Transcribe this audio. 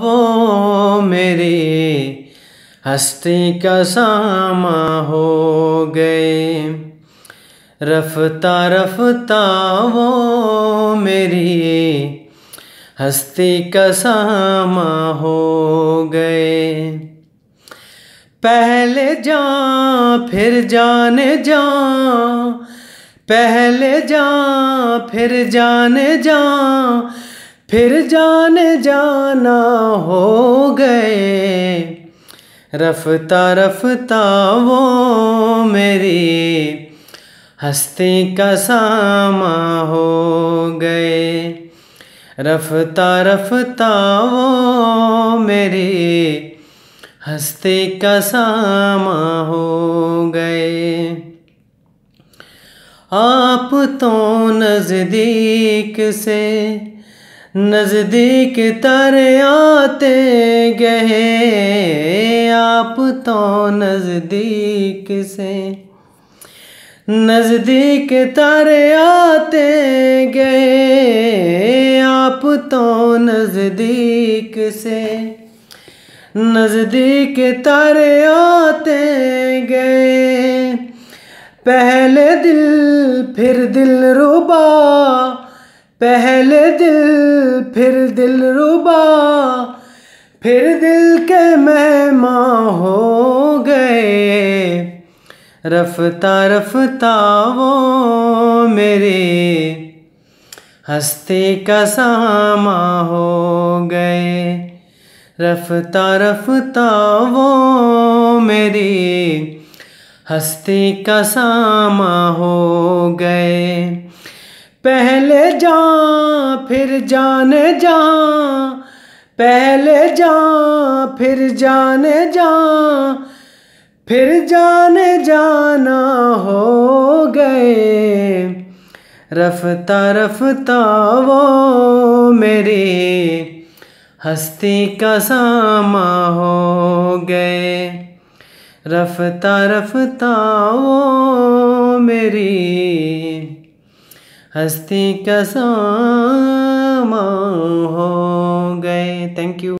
وہ میری ہستی کا ساما ہو گئے۔ رفتہ رفتہ وہ میری ہستی کا ساما ہو گئے۔ پہلے جان پھر جانے جان پہلے جان پھر جانے جان پھر جانے جانا ہو گئے۔ رفتہ رفتہ وہ میری ہستی کا ساما ہو گئے۔ رفتہ رفتہ وہ میری ہستی کا ساما ہو گئے۔ آپ تو نزدیک سے نزدیک تر آتے گئے آپ تو نزدیک سے۔ نزدیک تر آتے گئے آپ تو نزدیک سے۔ نزدیک تر آتے گئے پہلے دل، پھر دل ربا۔ پہلے دل، پھر دل ربا، پھر دل کے مہمان ہو گئے۔ رفتہ رفتہ وہ میری ہستی کا ساما ہو گئے۔ رفتہ رفتہ وہ میری ہستی کا ساما ہو گئے۔ پہلے جان پھر جانے جان پہلے جان پھر جانے جان پھر جانے جانا ہو گئے۔ رفتہ رفتہ وہ میری ہستی کا ساما ہو گئے۔ رفتہ رفتہ وہ میری ہستی کا سامان ہو گئے۔ Thank you